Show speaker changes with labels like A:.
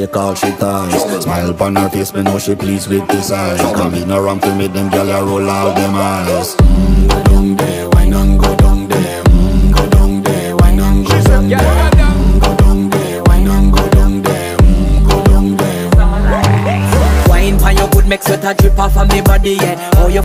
A: Take all she ties Smile upon her face, me know she pleased with this eyes Come in around to meet them, girl, I roll all them eyes. Mm, Go down there, wine and go down there. Mm, Go down there, wine and go down there. Mm, Go down there, wine and go down there. Mm, Go down there.
B: Wine pan your good, make sweat a drip off of me body, yeah. Oh, you